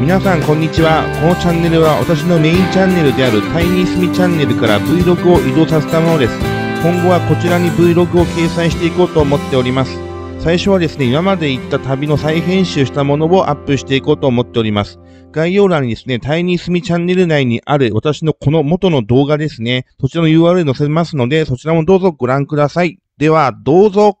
皆さんこんにちは。このチャンネルは私のメインチャンネルであるタイニースミチャンネルから Vlog を移動させたものです。今後はこちらに Vlog を掲載していこうと思っております。最初はですね、今まで行った旅の再編集したものをアップしていこうと思っております。概要欄にですね、タイニースミチャンネル内にある私のこの元の動画ですね、そちらの URL 載せますので、そちらもどうぞご覧ください。では、どうぞ。